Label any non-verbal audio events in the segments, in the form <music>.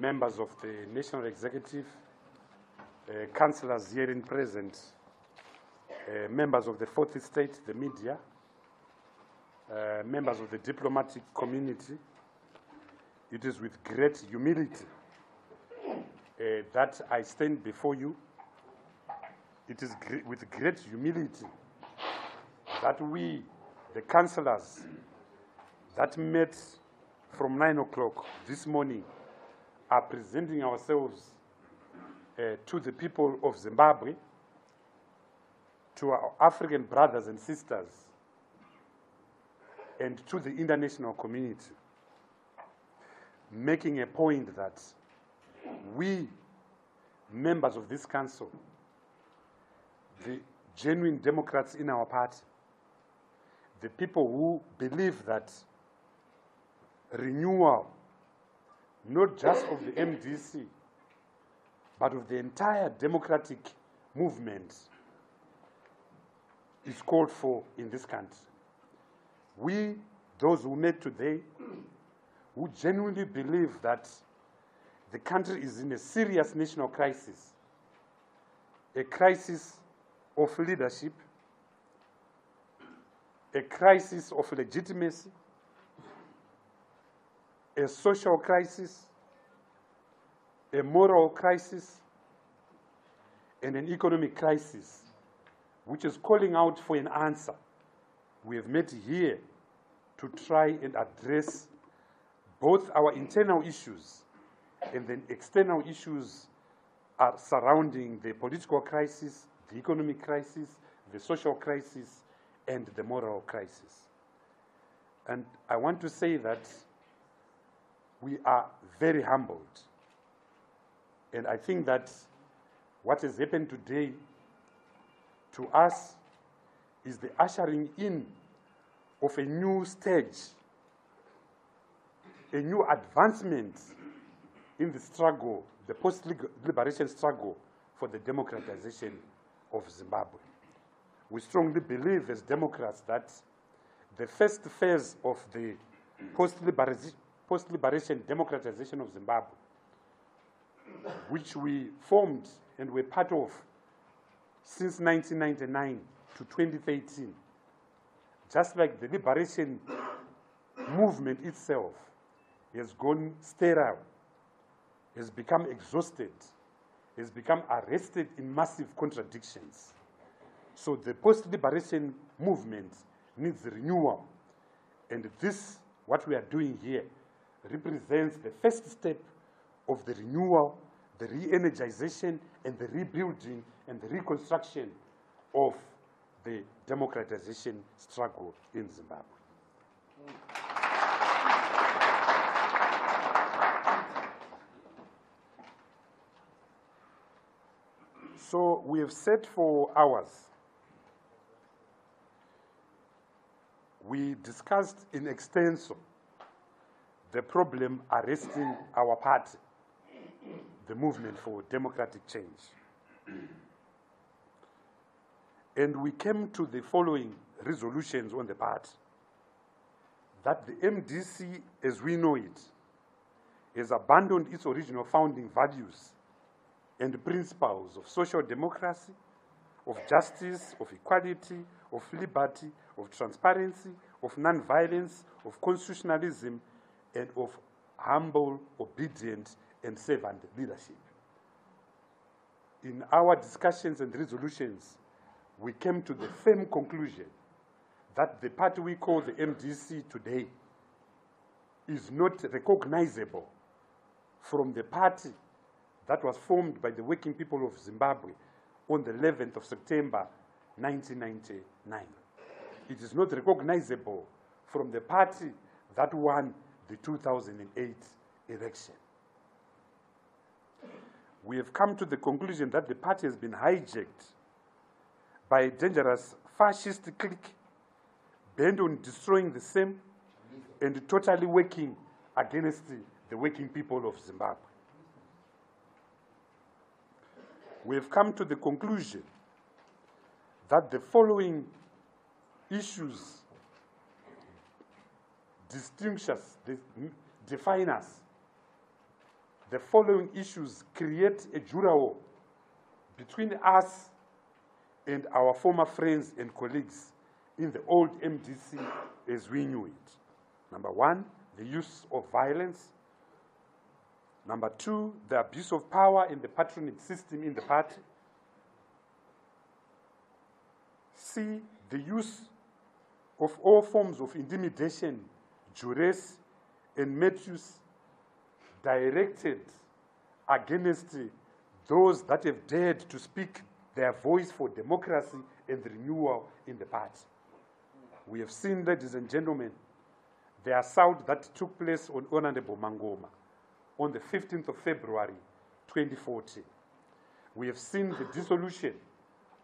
members of the National Executive, uh, councillors here in present, uh, members of the fourth estate, the media, uh, members of the diplomatic community, it is with great humility uh, that I stand before you. It is gre- with great humility that we, the councillors, that met from 9 o'clock this morning, are presenting ourselves uh, to the people of Zimbabwe, to our African brothers and sisters, and to the international community, making a point that we, members of this council, the genuine Democrats in our party, the people who believe that renewal, not just of the MDC, but of the entire democratic movement, is called for in this country. We, those who met today, who genuinely believe that the country is in a serious national crisis, a crisis of leadership, a crisis of legitimacy, a social crisis, a moral crisis, and an economic crisis, which is calling out for an answer. We have met here to try and address both our internal issues and the external issues are surrounding the political crisis, the economic crisis, the social crisis, and the moral crisis. And I want to say that we are very humbled. And I think that what has happened today to us is the ushering in of a new stage, a new advancement in the struggle, the post-liberation struggle for the democratization of Zimbabwe. We strongly believe as Democrats that the first phase of the post-liberation, post-liberation democratization of Zimbabwe, which we formed and were part of since 1999 to 2013, just like the liberation movement itself has gone sterile, has become exhausted, has become arrested in massive contradictions. So the post-liberation movement needs renewal. And this, what we are doing here, represents the first step of the renewal, the re-energization, and the rebuilding and the reconstruction of the democratization struggle in Zimbabwe. So we have sat for hours. We discussed in extenso the problem arresting our party, the movement for democratic change. And we came to the following resolutions on the party that the MDC, as we know it, has abandoned its original founding values and principles of social democracy, of justice, of equality, of liberty, of transparency, of non-violence, of constitutionalism, and of humble, obedient, and servant leadership. In our discussions and resolutions, we came to the firm conclusion that the party we call the MDC today is not recognizable from the party that was formed by the working people of Zimbabwe on the 11th of September 1999. It is not recognizable from the party that won the 2008 election. We have come to the conclusion that the party has been hijacked by a dangerous fascist clique bent on destroying the same and totally working against the, working people of Zimbabwe. We have come to the conclusion that the following issues distinguish hmm, us, define us. the following issues create a juror between us and our former friends and colleagues in the old MDC as we knew it. Number one, the use of violence. Number two, the abuse of power and the patronage system in the party. C, the use of all forms of intimidation, duress, and misuse directed against those that have dared to speak their voice for democracy and renewal in the party. We have seen, ladies and gentlemen, the assault that took place on Honorable Mangoma on the 15th of February 2014. We have seen the dissolution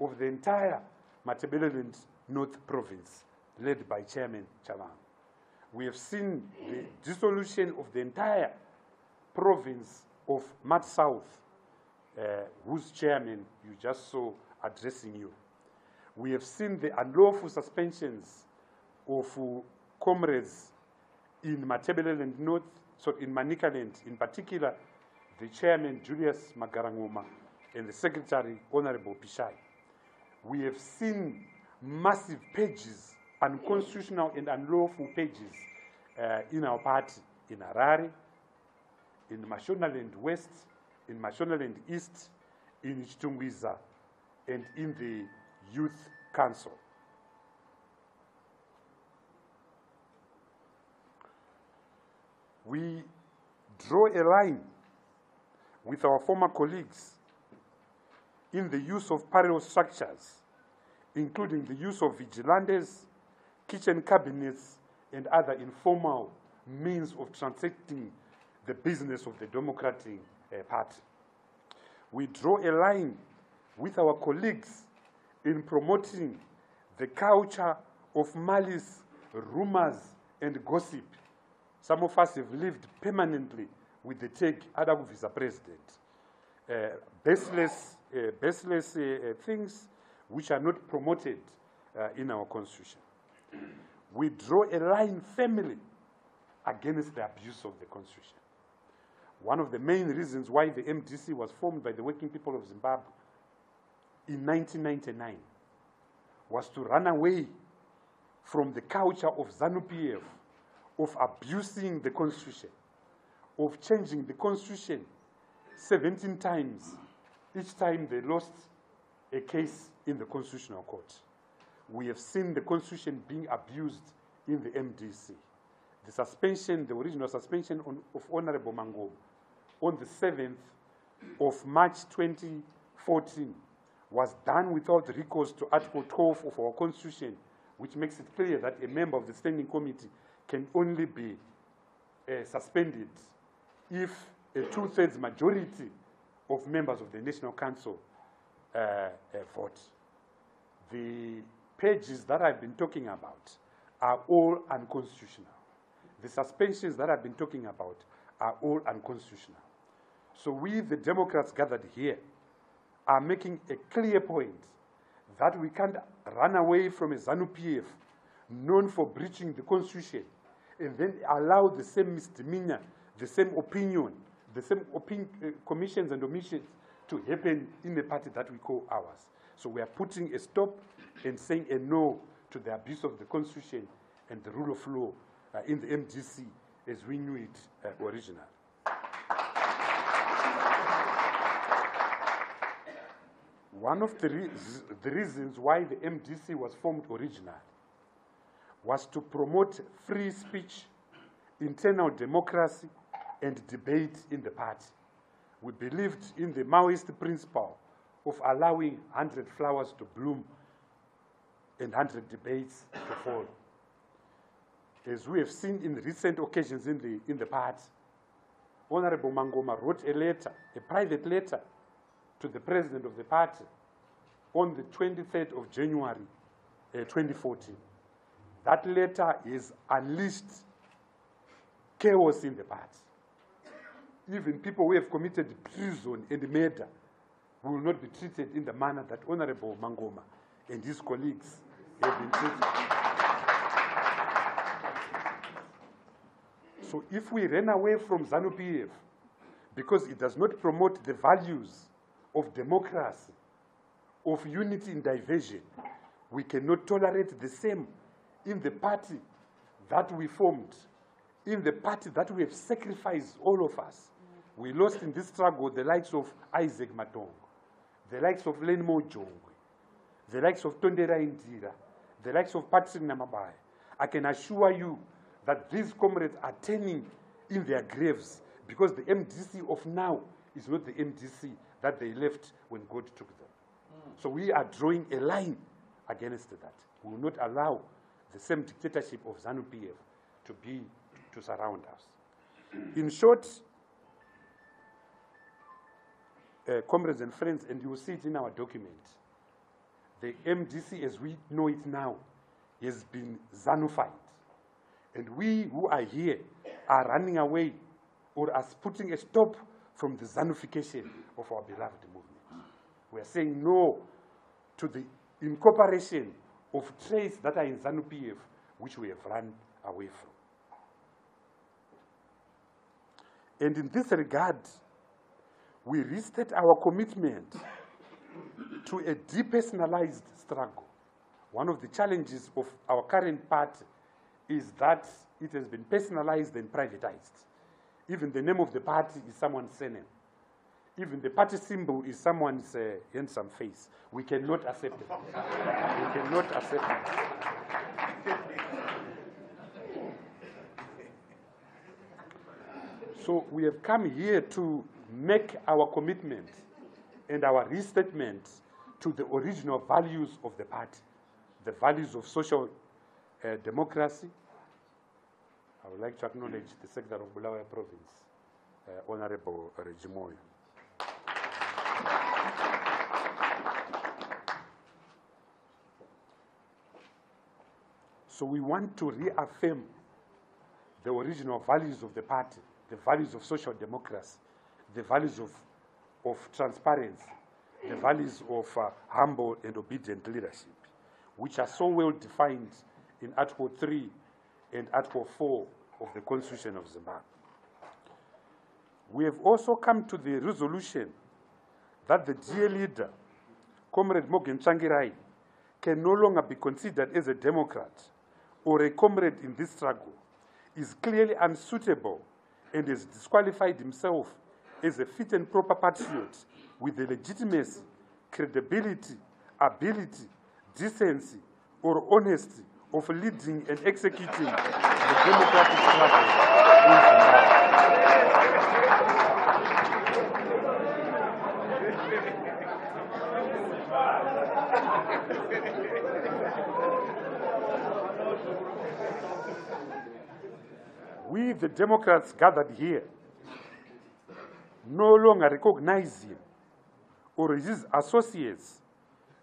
of the entire Matabeleland North Province, led by Chairman Chabang. We have seen the dissolution of the entire province of Mat South, uh, whose chairman you just saw addressing you. We have seen the unlawful suspensions of uh, comrades in Matabeleland North, so in Manicaland in particular, the chairman Julius Magarangoma and the secretary Honorable Pishai. We have seen massive pages, unconstitutional and unlawful pages uh, in our party, in Harare, in Mashonaland West, in Mashonaland East, in Chitungwiza, and in the Youth Council. We draw a line with our former colleagues in the use of parallel structures, including the use of vigilantes, kitchen cabinets, and other informal means of transacting the business of the Democratic uh, Party. We draw a line with our colleagues in promoting the culture of malice, rumors, and gossip. Some of us have lived permanently with the tag Adakuvisa president. Uh, baseless, uh, baseless uh, uh, things which are not promoted uh, in our constitution. We draw a line firmly against the abuse of the constitution. One of the main reasons why the MDC was formed by the working people of Zimbabwe in 1999 was to run away from the culture of ZANU-PF, of abusing the constitution, of changing the constitution 17 times. Each time they lost a case in the constitutional court. We have seen the constitution being abused in the MDC. The suspension, the original suspension on, of Honorable Mangoma on the 7th of March 2014 was done without recourse to Article 12 of our Constitution, which makes it clear that a member of the Standing Committee can only be uh, suspended if a two-thirds majority of members of the National Council uh, uh, vote. The pages that I've been talking about are all unconstitutional. The suspensions that I've been talking about are all unconstitutional. So we, the Democrats gathered here, are making a clear point that we can't run away from a ZANU-PF known for breaching the Constitution and then allow the same misdemeanor, the same opinion, the same opin uh, commissions and omissions to happen in a party that we call ours. So we are putting a stop and saying a no to the abuse of the Constitution and the rule of law uh, in the MDC as we knew it uh, originally. One of the, re the reasons why the MDC was formed originally was to promote free speech, internal democracy, and debate in the party. We believed in the Maoist principle of allowing 100 flowers to bloom and 100 debates to. As we have seen in recent occasions in the, in the party, Honorable Mangoma wrote a letter, a private letter, to the president of the party on the 23rd of January uh, 2014. That letter is unleashed chaos in the party. Even people who have committed treason and murder will not be treated in the manner that Honorable Mangoma and his colleagues have been. So if we ran away from ZANU-PF because it does not promote the values of democracy, of unity in division. We cannot tolerate the same in the party that we formed, in the party that we have sacrificed, all of us. We lost in this struggle the likes of Isaac Matongo, the likes of Learnmore Jongwe, the likes of Tonderai Ndira, the likes of Patrick Nabanyama. I can assure you that these comrades are turning in their graves because the MDC of now is not the MDC that they left when God took them. Mm. So we are drawing a line against that. We will not allow the same dictatorship of ZANU PF to be to surround us. <clears throat> In short, uh, comrades and friends, and you will see it in our document, the MDC as we know it now has been ZANUfied. And we who are here are running away or are putting a stop from the ZANUfication of our beloved movement. We are saying no to the incorporation of traits that are in ZANU PF, which we have run away from. And in this regard, we restate our commitment to a depersonalized struggle. One of the challenges of our current party is that it has been personalized and privatized. Even the name of the party is someone's surname. Even the party symbol is someone's uh, handsome face. We cannot accept it. we cannot accept it. So we have come here to make our commitment and our restatement to the original values of the party, the values of social uh, democracy, I would like to acknowledge the Secretary of Bulawayo Province, uh, Honorable Regimoyo. So we want to reaffirm the original values of the party, the values of social democracy, the values of, of transparency, the values of uh, humble and obedient leadership, which are so well defined in Article 3 and Article 4 of the Constitution of Zimbabwe. We have also come to the resolution that the dear leader, Comrade Morgan Tsvangirai, can no longer be considered as a Democrat or a comrade in this struggle, is clearly unsuitable and has disqualified himself as a fit and proper patriot with the legitimacy, credibility, ability, decency, or honesty of leading and executing the democratic struggle We, the Democrats gathered here, no longer recognize him or his associates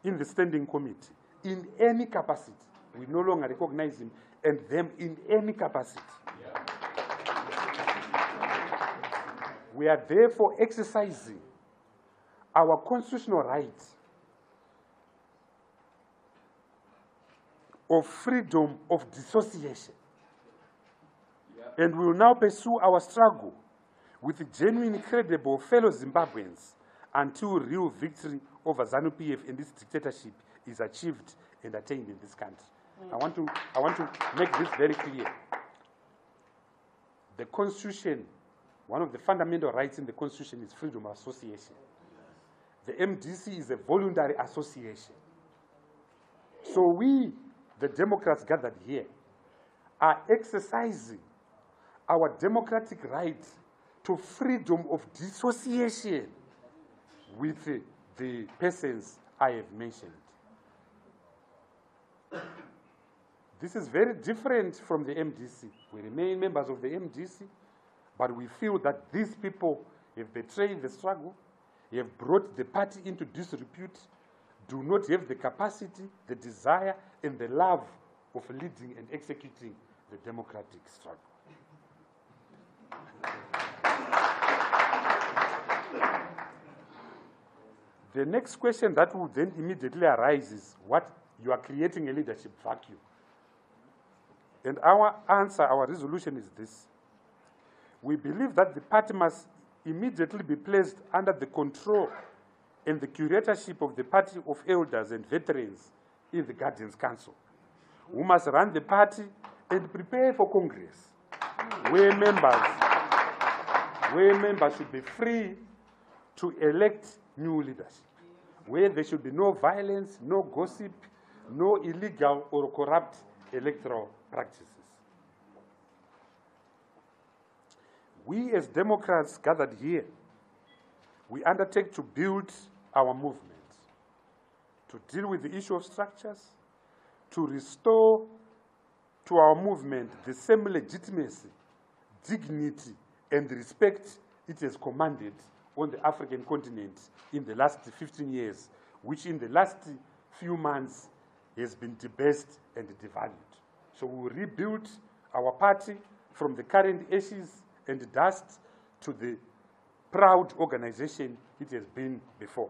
in the standing committee in any capacity we no longer recognize him and them in any capacity. Yeah. We are therefore exercising our constitutional right of freedom of dissociation. Yeah. And we will now pursue our struggle with genuine, credible fellow Zimbabweans until real victory over ZANU-PF and this dictatorship is achieved and attained in this country. I want to, I want to make this very clear. The Constitution, one of the fundamental rights in the Constitution is freedom of association. The MDC is a voluntary association. So we, the Democrats gathered here, are exercising our democratic right to freedom of dissociation with the persons I have mentioned. This is very different from the MDC. We remain members of the MDC, but we feel that these people have betrayed the struggle, have brought the party into disrepute, do not have the capacity, the desire, and the love of leading and executing the democratic struggle. The next question that would then immediately arise is what you are creating a leadership vacuum. And our answer, our resolution is this. We believe that the party must immediately be placed under the control and the curatorship of the Party of Elders and Veterans in the Guardians Council, who must run the party and prepare for Congress, where members, where members should be free to elect new leaders, where there should be no violence, no gossip, no illegal or corrupt electoral practices. We as Democrats gathered here, we undertake to build our movement, to deal with the issue of structures, to restore to our movement the same legitimacy, dignity, and respect it has commanded on the African continent in the last 15 years, which in the last few months has been debased and devalued. So we rebuild our party from the current ashes and dust to the proud organization it has been before.